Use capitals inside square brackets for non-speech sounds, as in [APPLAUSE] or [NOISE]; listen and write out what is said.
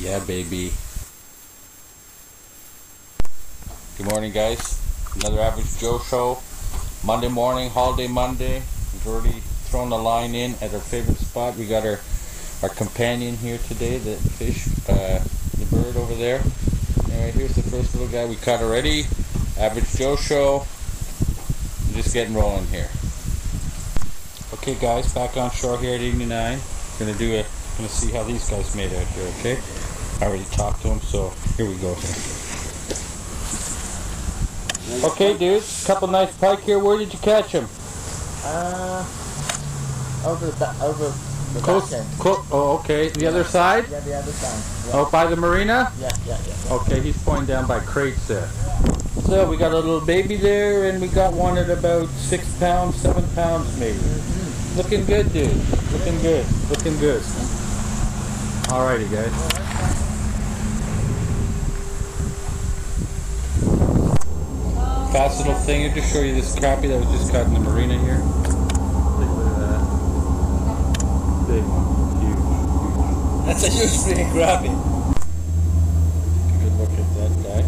Yeah, baby. Good morning, guys. Another Average Joe show. Monday morning, holiday Monday. We've already thrown the line in at our favorite spot. We got our our companion here today, the fish, uh, the bird over there. Anyway, here's the first little guy we caught already. Average Joe show. We're just getting rolling here. Okay, guys, back on shore here at 89. Gonna do a, gonna see how these guys made out here. Okay. I already talked to him, so here we go. Okay, dudes, couple nice pike here. Where did you catch them? Uh, over the over the Close. back oh, okay. The other side? Yeah, the other side. Yeah. Oh, by the marina? Yeah, yeah, yeah. yeah. Okay, he's pointing down by crates there. So we got a little baby there, and we got one at about six pounds, seven pounds maybe. Looking good, dude. Looking good. Looking good. Alrighty, guys. Fast little thing. I'll just show you this crappie that was just caught in the marina here. Take a look at that. Big one. Huge. [LAUGHS] That's a huge freaking crappie. Take a good look at that, guys.